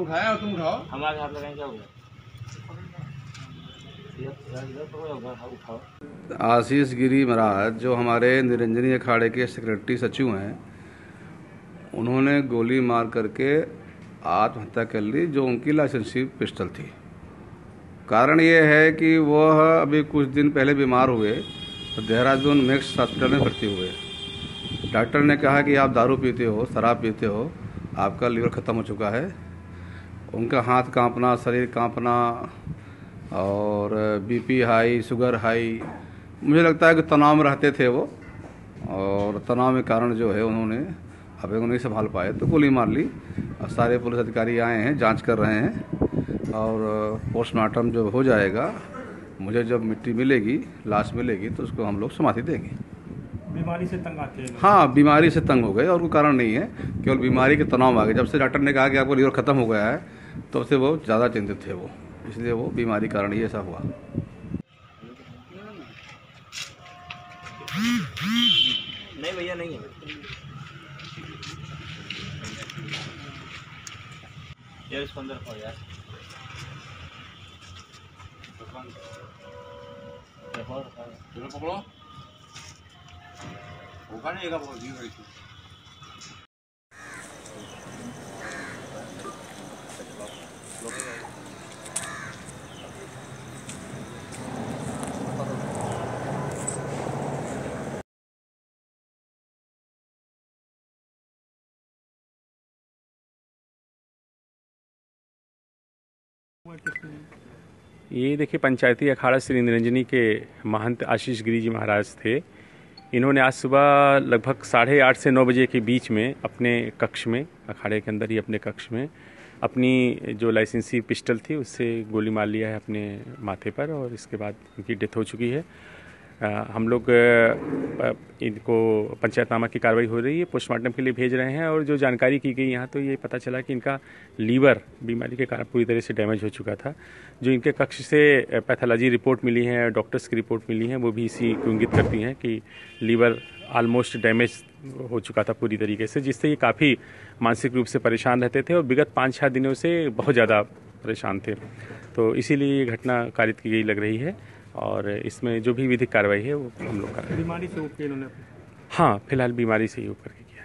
उठाया तुम उठाओ हमारे हाथ क्या आशीष गिरी महाराज, जो हमारे निरंजनी अखाड़े के सेक्रेटरी सचिव हैं उन्होंने गोली मार करके आत्महत्या कर ली, जो उनकी लाइसेंसी पिस्टल थी। कारण ये है कि वह अभी कुछ दिन पहले बीमार हुए तो देहरादून मिक्स हॉस्पिटल में भर्ती हुए। डॉक्टर ने कहा कि आप दारू पीते हो, शराब पीते हो, आपका लीवर ख़त्म हो चुका है। उनका हाथ कांपना, शरीर कांपना, और बीपी हाई, शुगर हाई, मुझे लगता है कि तनाव में रहते थे वो, और तनाव के कारण जो है उन्होंने अभी को नहीं संभाल पाए तो गोली मार ली। और सारे पुलिस अधिकारी आए हैं जाँच कर रहे हैं और पोस्टमार्टम जो हो जाएगा मुझे जब मिट्टी मिलेगी लाश मिलेगी तो उसको हम लोग समाधि देंगे। बीमारी से तंग आते हैं। हाँ बीमारी से तंग हो गए और कोई कारण नहीं है केवल बीमारी के तनाव आ गए। जब से डॉक्टर ने कहा कि आपको लीवर खत्म हो गया है तब से वो ज़्यादा चिंतित थे वो इसलिए वो बीमारी कारण ही ऐसा हुआ। नहीं भैया नहीं है। यार इसको अंदर खोल यार तेरे पकड़ो वो कहाँ नहीं एका पकड़ दियो रही थी ये देखिए, पंचायती अखाड़ा श्री निरंजनी के महंत आशीष गिरी जी महाराज थे। इन्होंने आज सुबह लगभग साढ़े आठ से नौ बजे के बीच में अपने कक्ष में, अखाड़े के अंदर ही अपने कक्ष में, अपनी जो लाइसेंसी पिस्टल थी, उससे गोली मार लिया है अपने माथे पर और इसके बाद इनकी डेथ हो चुकी है। हम लोग इनको पंचायतनामा की कार्रवाई हो रही है, पोस्टमार्टम के लिए भेज रहे हैं और जो जानकारी की गई यहाँ तो ये पता चला कि इनका लीवर, बीमारी के कारण पूरी तरह से डैमेज हो चुका था। जो इनके कक्ष से पैथोलॉजी रिपोर्ट मिली है, डॉक्टर्स की रिपोर्ट मिली है, वो भी इसी को इंगित करती हैं कि लीवर ऑलमोस्ट डैमेज हो चुका था पूरी तरीके से, जिससे ये काफ़ी मानसिक रूप से परेशान रहते थे और विगत पाँच छः दिनों से बहुत ज़्यादा परेशान थे। तो इसीलिए ये घटना कारित की गई लग रही है। और इसमें जो भी विधिक कार्रवाई है वो हम लोग कर रहे हैं बीमारी से इन्होंने हाँ फ़िलहाल बीमारी से ही ऊपर के किया।